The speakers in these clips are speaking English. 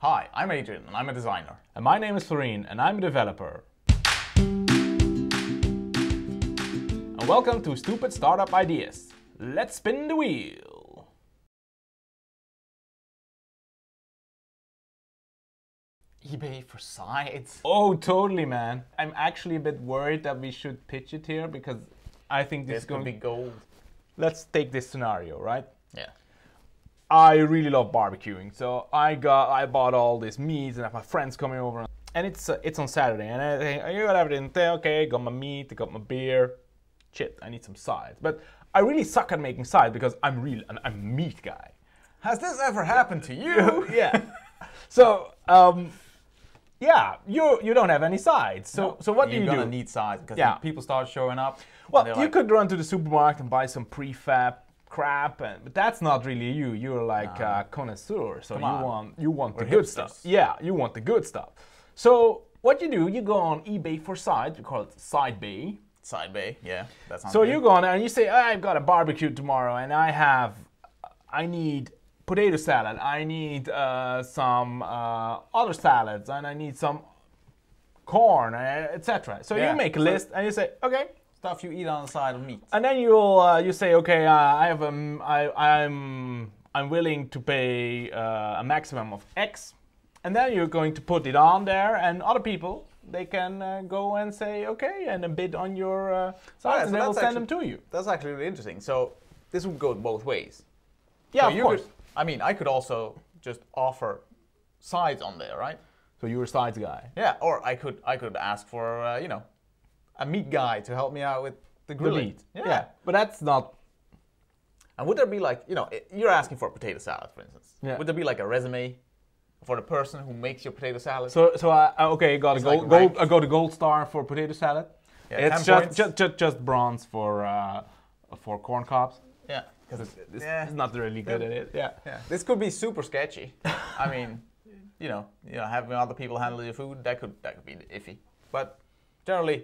Hi, I'm Adrian and I'm a designer. And my name is Flurin and I'm a developer. And welcome to Stupid Startup Ideas. Let's spin the wheel. eBay for sides. Oh, totally, man. I'm actually a bit worried that we should pitch it here because I think this, This is going to be gold. Let's take this scenario, right? Yeah. I really love barbecuing, so I got I bought all this meat and I have my friends coming over, and it's uh, it's on Saturday, and I think I got everything. Okay, got my meat, I got my beer. Shit, I need some sides, but I really suck at making sides because I'm real and I'm a meat guy. Has this ever happened to you? yeah. So um, yeah, you you don't have any sides. So so what do you do? You're gonna need sides because Yeah. people start showing up. Well, you like, could run to the supermarket and buy some prefab crap, and, but that's not really you. You're like a connoisseur, so Come you on. want you want the We're good hipsters. stuff. Yeah, you want the good stuff. So what you do, you go on eBay for side We call it Side Bay. Side bay, yeah. That sounds So good. you go on and you say, I've got a barbecue tomorrow, and I have, I need potato salad, I need uh, some uh, other salads, and I need some corn, etc. So Yeah, you make a list and you say, okay, stuff you eat on the side of meat. and then you'll uh, you say, okay, uh, I have um, I, I'm I'm willing to pay uh, a maximum of X, and then you're going to put it on there, and other people they can uh, go and say okay, and then bid on your uh, yeah, and so they will send them to you. That's actually really interesting. So this would go both ways. Yeah, So of you course. Could, I mean, I could also just offer sides on there, right? So you're a sides guy. Yeah, or I could I could ask for uh, you know a meat guy to help me out with the The grilling. meat. Yeah. but that's not. And would there be like you know you're asking for a potato salad, for instance? Yeah. Would there be like a resume for the person who makes your potato salad? So so I okay, I got a gold, like gold. I got a gold star for potato salad. Yeah, it's just, just just just bronze for uh, for corn cobs. yeah, because This yeah, is not really good at it. Yeah. yeah. This could be super sketchy. I mean, you know, you know, having other people handle your food that could that could be iffy. But generally,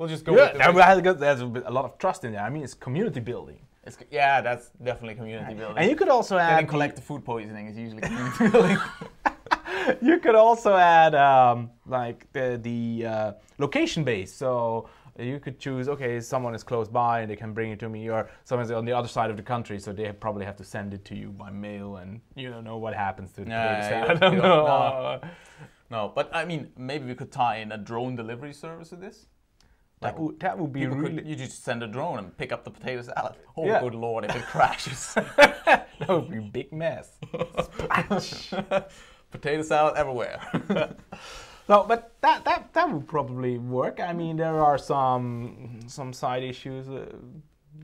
we'll just go Yeah, with the that way- has got, there's a, lot of trust in there. I mean, it's community building. It's, yeah, that's definitely community building. And you could also add collective food poisoning is usually community building. you could also add um, like the the uh, location base. So you could choose. Okay, someone is close by and they can bring it to me, or someone's on the other side of the country, so they probably have to send it to you by mail, and you don't know what happens to the Yeah, salad. don't- don't No. No, but I mean, maybe we could tie in a drone delivery service to this. That would that would be really could, you just send a drone and pick up the potato salad. Oh, Yeah. good lord, if it crashes. that would be a big mess. Splash. potato salad everywhere. No, but that, that that would probably work. I mean, there are some some side issues, uh,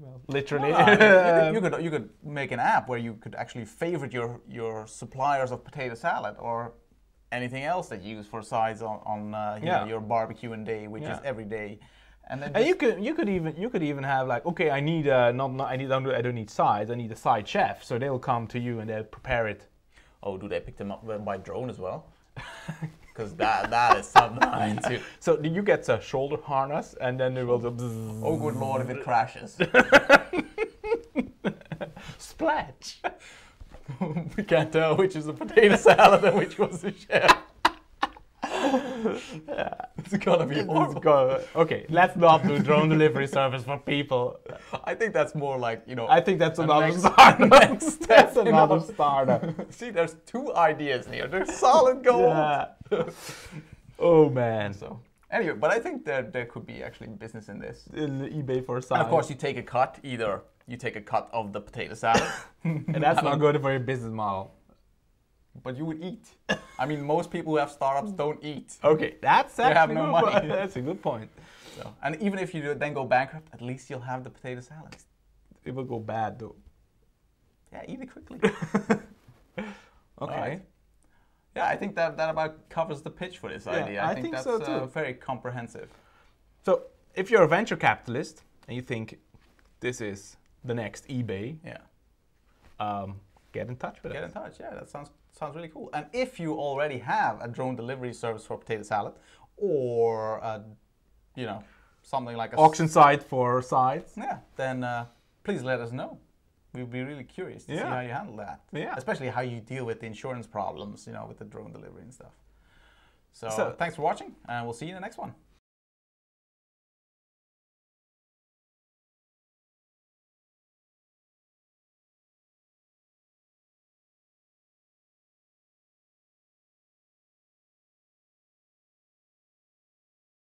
well, literally. I mean, you, could, you could you could make an app where you could actually favorite your your suppliers of potato salad or anything else that you use for sides on on uh, you Yeah. know, your barbecuing day, which is every day. And then And you could you could even you could even have like okay I need uh, not, not I need I don't, I don't need sides I need a side chef so they'll come to you and they'll prepare it. oh, do they pick them up by drone as well? Because that that is something I need to. So you get a shoulder harness and then it will bzzz, Oh, good lord, if it crashes. splash. we can't tell which is a potato salad and which was the chef. It's gonna be horrible. go- okay, let's not do drone delivery service for people. I think that's more like you know. I think that's The another next- startup. next step, that's another know. startup. See, there's two ideas here. They're solid gold. Yeah. oh man. So anyway, but I think there there could be actually business in this. In eBay for. And of course, you take a cut. Either you take a cut of the potato salad, and that's not good for your business model. But you would eat. I mean, most people who have startups don't eat. Okay, that's have no good money. point. That's a good point. So, and even if you do- then go bankrupt, at least you'll have the potato salad. It will go bad though. Yeah, eat it quickly. Okay. Alright. Yeah, I think that, that about covers the pitch for this Yeah, idea. I, I think, think that's so uh, too. very comprehensive. So if you're a venture capitalist and you think this is the next eBay, Yeah. um, get in touch with Get us. in touch. Yeah, that sounds sounds really cool. And if you already have a drone delivery service for potato salad, or a, you know something like a Auction site for sites. yeah, then uh, please let us know. we'd be really curious to see how you handle that. Yeah. Especially how you deal with the insurance problems, you know, with the drone delivery and stuff. So, So- thanks for watching, and we'll see you in the next one.